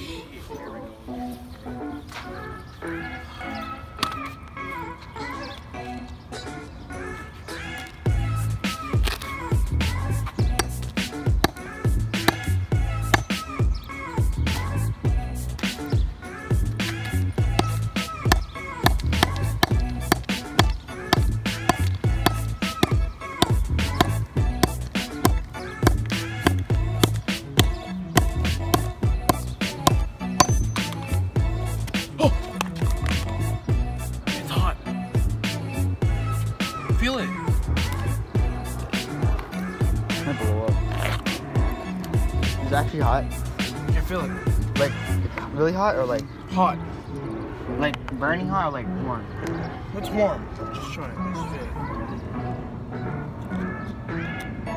It's hot. Feel it. Might blow up. It's actually hot. You can feel it. Like really hot or like Hot. like burning hot or like warm? It's warm. Just try it. Just feel it.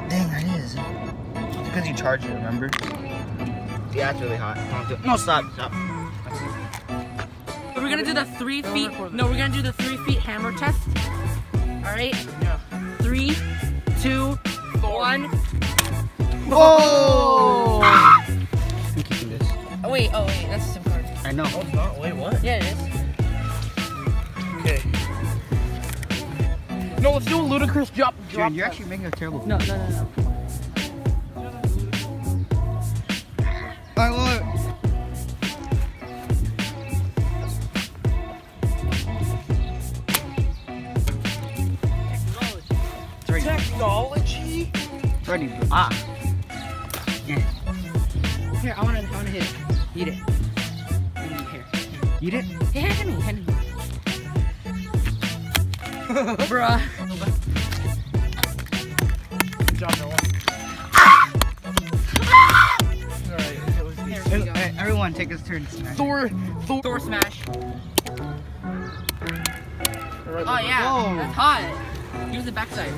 Dang, it is. It's because you charge it, remember? Yeah, it's really hot. No, stop, stop. We're gonna do the three feet. No, we're gonna do the three feet hammer test. All right. Yeah. Three, two, one. Whoa! I'm keeping this. Oh wait. Oh wait. That's a SIM card. I know. Oh, it's not. Wait, what? Yeah, it is. Okay. No, let's do a ludicrous drop. drop Dude, you're actually making a terrible. No, no, no, no. Ready. Technology. It's ready. bro. Ah. Yeah. Here, I wanna, I wanna hit it. Eat it. Here. Eat it? Hey, hand it to me. Hand it to me. Bruh. Good job, Noah. Alright, okay, let's Here, do here you go. Hey, everyone, take his turn. to smash. Thor. Thor. Door smash. Alright, Oh yeah, Whoa. that's hot. Use the backside.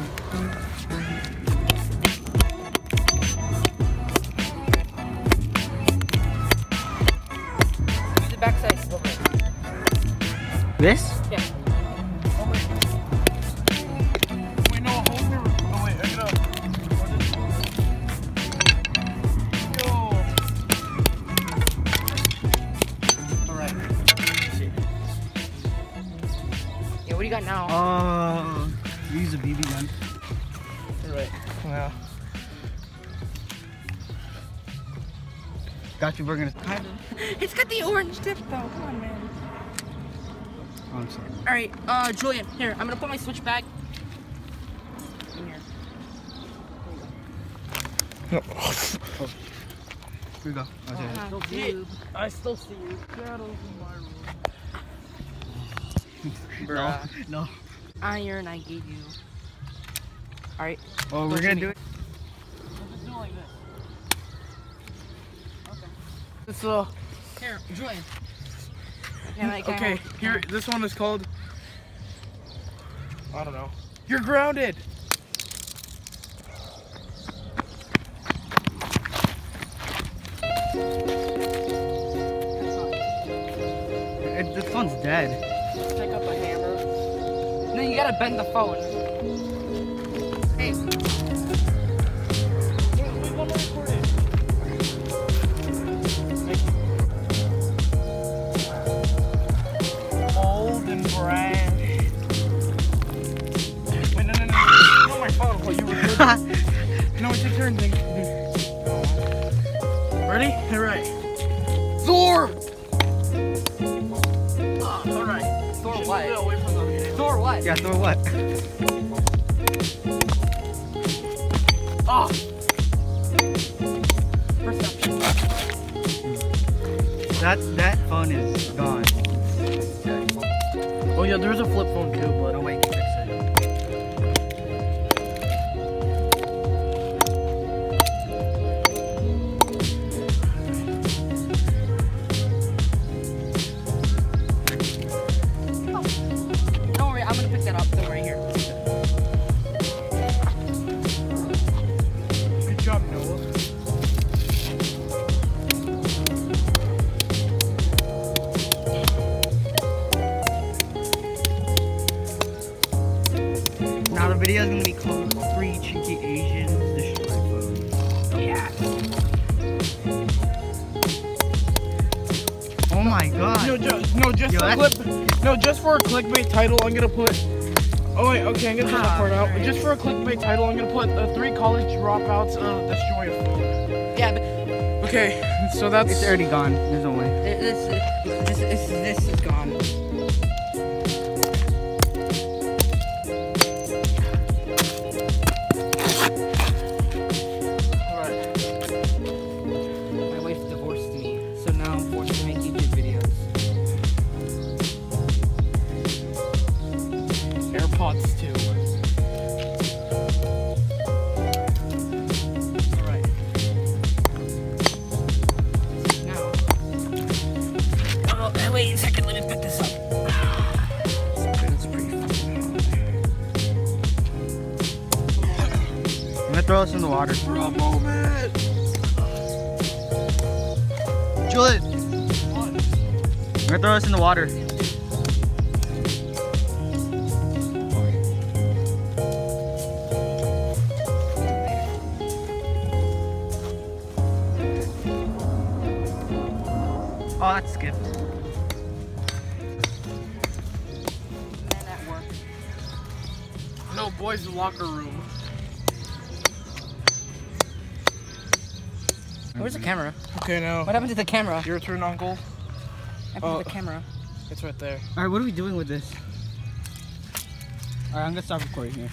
Wait, I gotta. Yo. Alright. Yeah, what do you got now? Uh, use a BB gun. Alright. Yeah. Got you, we're gonna. Kind of. it's got the orange tip though. Come on, man. Oh, I'm sorry. All right, uh, Julian, here. I'm gonna put my switch back. in here. Here we go. Okay. Uh, see I still see you. shadows in my room. Bruh. No. Iron I gave you. All right. Oh, we're gonna shoot do me. it. Just do like this. It's uh. Here, Julian. Can I, can I Okay, here. This one is called. I don't know. You're grounded. it. This phone's dead. Pick up a hammer. No, you gotta bend the phone. Hey, All right. Thor. All right. Thor what? away from the Thor what? yeah, throw what? Ah. Perception. That that phone is gone. Oh yeah, there's a flip phone too, but video is gonna be called Three Cheeky Asians. Phone. Yeah. Oh my god. No, just, no, just Yo, clip, No, just for a clickbait title, I'm gonna put. Oh wait, okay, I'm gonna cut ah, that part out. Right. Just for a clickbait title, I'm gonna put uh, three college dropouts uh, destroy phone. Yeah. But... Okay, so that's. It's already gone. There's no way. This, this, this, this is gone. Throw this in the water. For a moment! Julian! I'm gonna throw this in the water. Oh, that skipped. Man at work. No, boys' locker room. Where's the camera? Okay, now. What happened to the camera? Your turn, Uncle. What happened Oh. to the camera? It's right there. Alright, what are we doing with this? Alright, I'm gonna stop recording here.